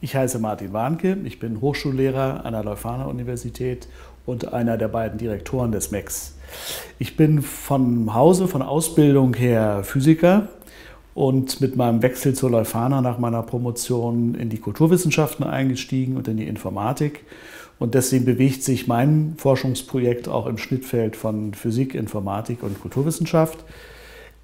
Ich heiße Martin Warnke, ich bin Hochschullehrer an der Leuphana Universität und einer der beiden Direktoren des MEX. Ich bin von Hause, von Ausbildung her Physiker und mit meinem Wechsel zur Leuphana nach meiner Promotion in die Kulturwissenschaften eingestiegen und in die Informatik. Und deswegen bewegt sich mein Forschungsprojekt auch im Schnittfeld von Physik, Informatik und Kulturwissenschaft.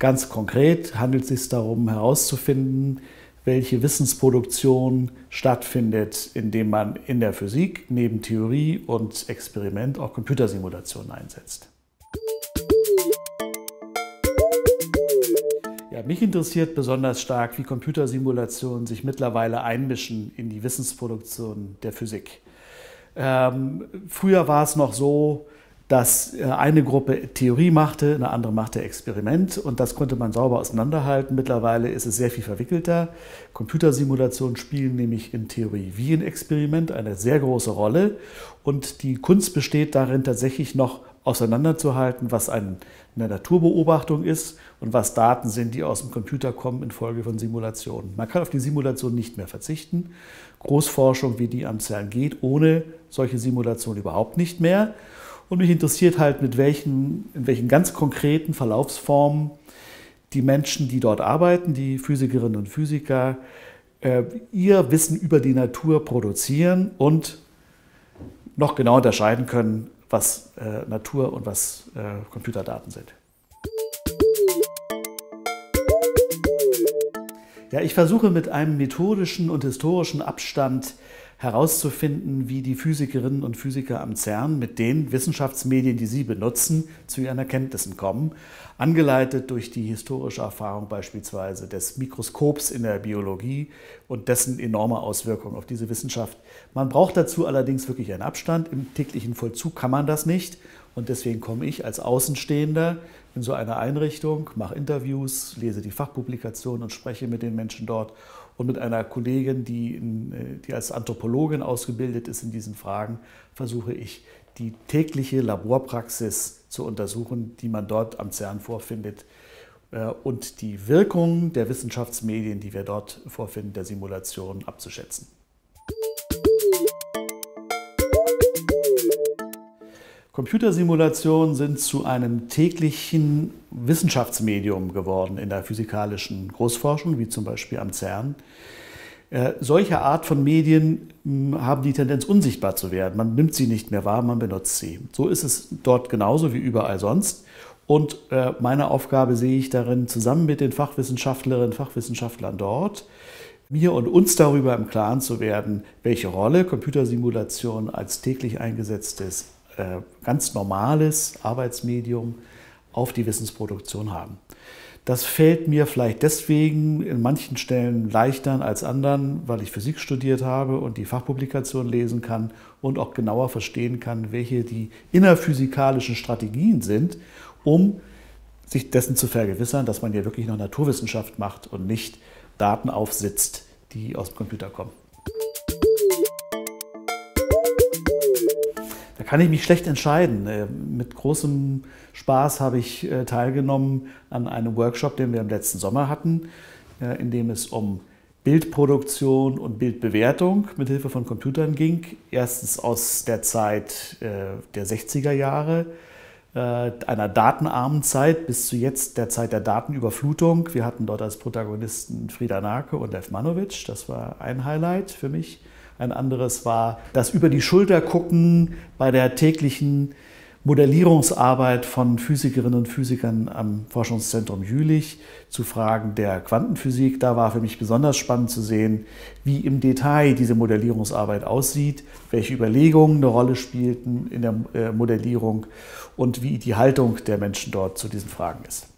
Ganz konkret handelt es sich darum herauszufinden, welche Wissensproduktion stattfindet, indem man in der Physik neben Theorie und Experiment auch Computersimulationen einsetzt. Ja, mich interessiert besonders stark, wie Computersimulationen sich mittlerweile einmischen in die Wissensproduktion der Physik. Ähm, früher war es noch so, dass äh, eine Gruppe Theorie machte, eine andere machte Experiment und das konnte man sauber auseinanderhalten. Mittlerweile ist es sehr viel verwickelter. Computersimulationen spielen nämlich in Theorie wie in Experiment eine sehr große Rolle und die Kunst besteht darin, tatsächlich noch auseinanderzuhalten, was eine Naturbeobachtung ist und was Daten sind, die aus dem Computer kommen infolge von Simulationen. Man kann auf die Simulation nicht mehr verzichten. Großforschung wie die am CERN geht ohne solche Simulationen überhaupt nicht mehr. Und mich interessiert halt, mit welchen, in welchen ganz konkreten Verlaufsformen die Menschen, die dort arbeiten, die Physikerinnen und Physiker, äh, ihr Wissen über die Natur produzieren und noch genau unterscheiden können, was äh, Natur und was äh, Computerdaten sind. Ja, ich versuche mit einem methodischen und historischen Abstand herauszufinden, wie die Physikerinnen und Physiker am CERN mit den Wissenschaftsmedien, die sie benutzen, zu ihren Erkenntnissen kommen, angeleitet durch die historische Erfahrung beispielsweise des Mikroskops in der Biologie und dessen enorme Auswirkungen auf diese Wissenschaft. Man braucht dazu allerdings wirklich einen Abstand. Im täglichen Vollzug kann man das nicht und deswegen komme ich als Außenstehender in so eine Einrichtung, mache Interviews, lese die Fachpublikationen und spreche mit den Menschen dort und mit einer Kollegin, die, in, äh, die als Anthropologin ausgebildet ist in diesen Fragen, versuche ich die tägliche Laborpraxis zu untersuchen, die man dort am CERN vorfindet äh, und die Wirkung der Wissenschaftsmedien, die wir dort vorfinden, der Simulation abzuschätzen. Computersimulationen sind zu einem täglichen Wissenschaftsmedium geworden in der physikalischen Großforschung, wie zum Beispiel am CERN. Äh, solche Art von Medien hm, haben die Tendenz, unsichtbar zu werden. Man nimmt sie nicht mehr wahr, man benutzt sie. So ist es dort genauso wie überall sonst. Und äh, meine Aufgabe sehe ich darin, zusammen mit den Fachwissenschaftlerinnen und Fachwissenschaftlern dort, mir und uns darüber im Klaren zu werden, welche Rolle Computersimulation als täglich eingesetztes ganz normales Arbeitsmedium auf die Wissensproduktion haben. Das fällt mir vielleicht deswegen in manchen Stellen leichter als anderen, weil ich Physik studiert habe und die Fachpublikation lesen kann und auch genauer verstehen kann, welche die innerphysikalischen Strategien sind, um sich dessen zu vergewissern, dass man hier wirklich noch Naturwissenschaft macht und nicht Daten aufsitzt, die aus dem Computer kommen. Kann ich mich schlecht entscheiden. Äh, mit großem Spaß habe ich äh, teilgenommen an einem Workshop, den wir im letzten Sommer hatten, äh, in dem es um Bildproduktion und Bildbewertung mit Hilfe von Computern ging. Erstens aus der Zeit der 60er Jahre, einer datenarmen Zeit bis zu jetzt der Zeit der Datenüberflutung. Wir hatten dort als Protagonisten Frieda Nake und Lev Manovic. Das war ein Highlight für mich. Ein anderes war das über die Schulter gucken bei der täglichen Modellierungsarbeit von Physikerinnen und Physikern am Forschungszentrum Jülich zu Fragen der Quantenphysik. Da war für mich besonders spannend zu sehen, wie im Detail diese Modellierungsarbeit aussieht, welche Überlegungen eine Rolle spielten in der äh, Modellierung und wie die Haltung der Menschen dort zu diesen Fragen ist.